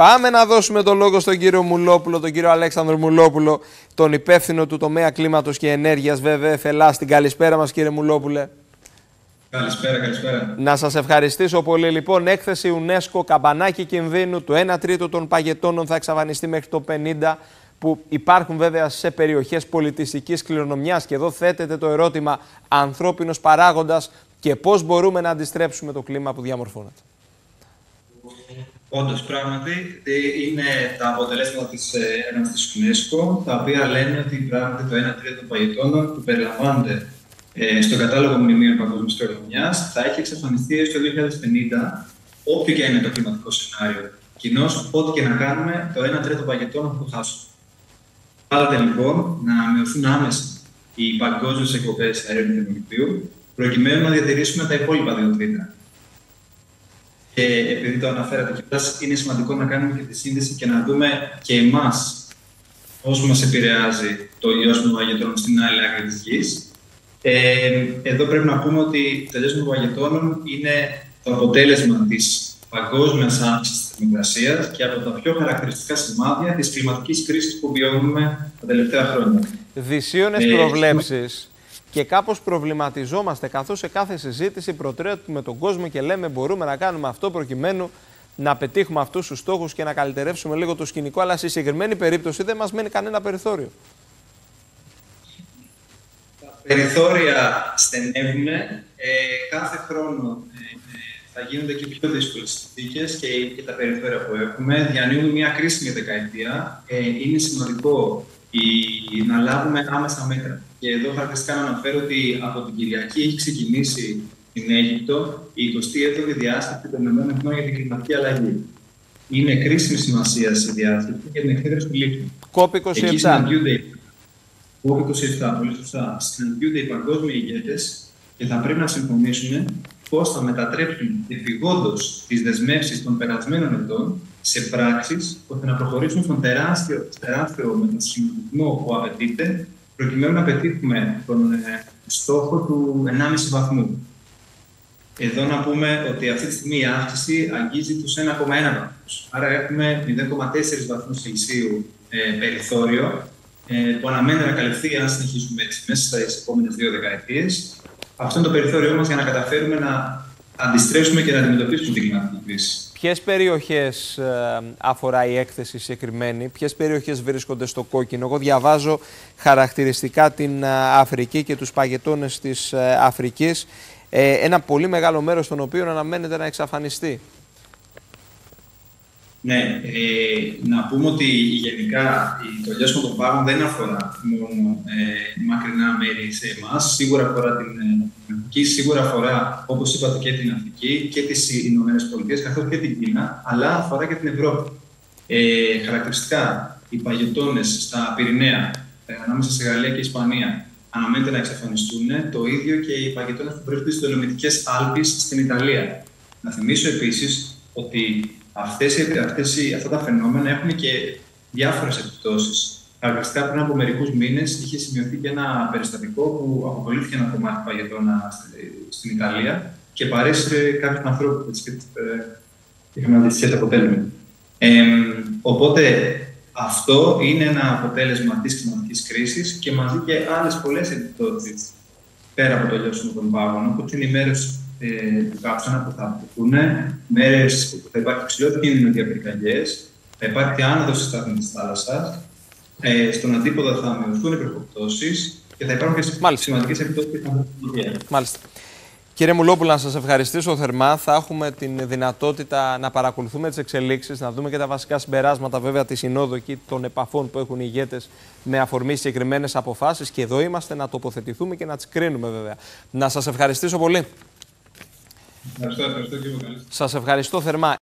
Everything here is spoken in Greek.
Πάμε να δώσουμε το λόγο στον κύριο Μουλόπουλο, τον κύριο Αλέξανδρο Μουλόπουλο, τον υπεύθυνο του τομέα κλίματος και ενέργειας βέβαια, Φελά. Την καλησπέρα μας κύριε Μουλόπουλε. Καλησπέρα, καλησπέρα. Να σας ευχαριστήσω πολύ. Λοιπόν, έκθεση UNESCO, καμπανάκι κινδύνου, το 1 τρίτο των παγετώνων θα εξαφανιστεί μέχρι το 50 που υπάρχουν βέβαια σε περιοχές πολιτιστικής κληρονομιάς και εδώ θέτεται το ερώτημα ανθρώπινος παράγοντας και πώς μπορούμε να αντιστρέψουμε το κλίμα που διαμορφώνεται. Όντως, πράγματι, είναι τα αποτελέσματα της έρευνα της UNESCO, τα οποία λένε ότι πράγματι το 1 τρίτο των παγετώνων που περιλαμβάνονται ε, στο κατάλογο μνημείων παγκόσμιας κληρονομιά θα έχει εξαφανιστεί έως το 2050, όποιο και είναι το κλιματικό σενάριο. Κοινώ, ό,τι και να κάνουμε, το 1 τρίτο παγετώνων θα το χάσουμε. Πάντα λοιπόν να μειωθούν άμεσα οι παγκόσμιες εκπομπές αερίου θερμοκηπίου, προκειμένου να διατηρήσουμε τα υπόλοιπα δύο τρίτα. Και επειδή το αναφέρατε κιόλας, είναι σημαντικό να κάνουμε και τη σύνδεση και να δούμε και εμάς πώς μας επηρεάζει το λιώσιμο βαγετώνων στην άλλη άκρη της γης. Ε, εδώ πρέπει να πούμε ότι το λιώσιμο βαγετώνων είναι το αποτέλεσμα της παγκόσμιας αύξησης της θερμοκρασίας και από τα πιο χαρακτηριστικά σημάδια της κλιματικής κρίσης που βιώνουμε τα τελευταία χρόνια. Δυσίωνες ε, προβλέψεις και κάπως προβληματιζόμαστε καθώς σε κάθε συζήτηση προτρέπουμε τον κόσμο και λέμε μπορούμε να κάνουμε αυτό προκειμένου να πετύχουμε αυτούς τους στόχους και να καλυτερεύσουμε λίγο το σκηνικό, αλλά στη συγκεκριμένη περίπτωση δεν μας μένει κανένα περιθώριο. Τα περιθώρια στενεύουν. Ε, κάθε χρόνο ε, θα γίνονται και πιο δύσκολες συνθήκες και, και τα περιθώρια που έχουμε. Διανύουμε μια κρίσιμη δεκαετία. Ε, είναι σημαντικό η, να λάβουμε άμεσα μέτρα. Και εδώ χαρακτηριστικά να αναφέρω ότι από την Κυριακή έχει ξεκινήσει στην Αίγυπτο η 27η διάσκεψη των ΗΠΑ για την κλιματική αλλαγή. Είναι κρίσιμη σημασία η διάσκεψη για την εκθέτηση του λήπτου. COP27. Εκεί συναντιούνται. COP27, πολύ σωστά. Συναντιούνται οι παγκόσμιοι ηγέτες και θα πρέπει να συμφωνήσουν πώς θα μετατρέψουν εφηγόντως τις δεσμεύσεις των περασμένων ετών σε πράξεις ώστε να προχωρήσουν στον τεράστιο, τεράστιο μετασχηματισμό που απαιτείται προκειμένου να πετύχουμε τον ε, στόχο του 1,5 βαθμού. Εδώ να πούμε ότι αυτή τη στιγμή η αύξηση αγγίζει τους 1,1 βαθμούς. Άρα έχουμε 0,4 βαθμούς Κελσίου ε, περιθώριο ε, που αναμένεται να καλυφθεί αν συνεχίσουμε έτσι μέσα στις επόμενες δύο δεκαετίες. Αυτό είναι το περιθώριό μας για να καταφέρουμε να αντιστρέψουμε και να αντιμετωπίσουμε την κλιματική κρίση. Ποιες περιοχές ε, αφορά η έκθεση συγκεκριμένη, ποιες περιοχές βρίσκονται στο κόκκινο; Εγώ διαβάζω χαρακτηριστικά την ε, Αφρική και τους παγετώνες της ε, Αφρικής. Ένα πολύ μεγάλο μέρος των οποίων αναμένεται να εξαφανιστεί. Ναι, ε, να πούμε ότι γενικά το λιώσιμο των πάγων δεν αφορά μόνο ε, μακρινά μέρη σε εμάς. Σίγουρα αφορά την Αφρική, σίγουρα αφορά, όπως είπατε, και την Αφρική και τις Ηνωμένες Πολιτείες, καθώς και την Κίνα, αλλά αφορά και την Ευρώπη. Ε, χαρακτηριστικά, οι παγετώνε στα Πυρηναία, ε, ανάμεσα σε Γαλλία και Ισπανία, αναμένεται να εξαφανιστούν. Το ίδιο και οι παγετώνε που βρίσκονται στις Δολομητικές Άλπε στην Ιταλία. Να θυμίσω επίσης ότι αυτές, αυτές, αυτά τα φαινόμενα έχουν και διάφορες επιπτώσεις. Χαρακτηριστικά πριν από μερικούς μήνες είχε σημειωθεί και ένα περιστατικό που αποκολλήθηκε ένα κομμάτι παγετώνα στην Ιταλία και παρέσυρε κάποιους ανθρώπους που είχαμε αντιστοιχεία αποτέλεσμα. Ε, οπότε αυτό είναι ένα αποτέλεσμα της κλιματική κρίσης και μαζί και άλλες πολλές επιπτώσεις πέρα από το λιώσιμο των πάγων, όπω είναι η μέρες ε, του κάψωνα που θα αποφύγουν, μέρες που θα υπάρχει ψηλότερο κίνδυνο για πυρκαγιές, θα υπάρχει άνοδος στη στάθμη της θάλασσας, ε, στον αντίποδα θα μειωθούν οι προκοπτώσεις και θα υπάρχουν και σημαντικές επιπτώσεις Μάλιστα. Κύριε Μουλόπουλα, να σας ευχαριστήσω θερμά. Θα έχουμε την δυνατότητα να παρακολουθούμε τις εξελίξεις, να δούμε και τα βασικά συμπεράσματα βέβαια της συνόδου και των επαφών που έχουν οι ηγέτες με αφορμή συγκεκριμένες αποφάσεις. Και εδώ είμαστε να τοποθετηθούμε και να τις κρίνουμε βέβαια. Να σας ευχαριστήσω πολύ. Ευχαριστώ, ευχαριστώ και Σας ευχαριστώ θερμά.